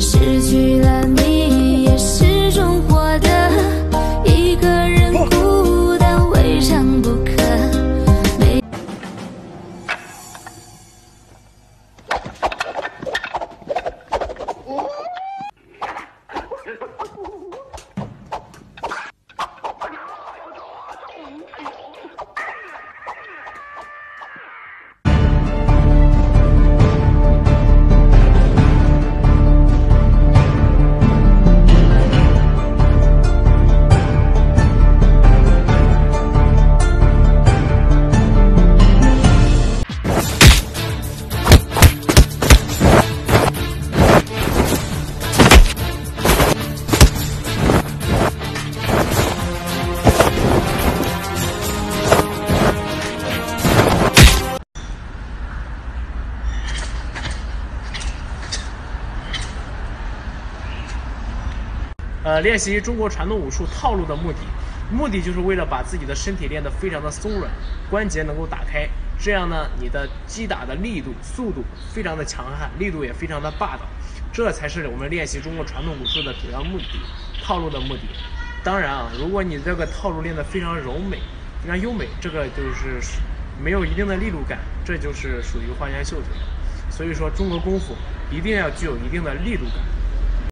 失去了你，也是种获得一个人孤单，未尝不可。呃，练习中国传统武术套路的目的，目的就是为了把自己的身体练得非常的松软，关节能够打开，这样呢，你的击打的力度、速度非常的强悍，力度也非常的霸道，这才是我们练习中国传统武术的主要目的，套路的目的。当然啊，如果你这个套路练得非常柔美、非常优美，这个就是没有一定的力度感，这就是属于花拳绣腿。所以说，中国功夫一定要具有一定的力度感。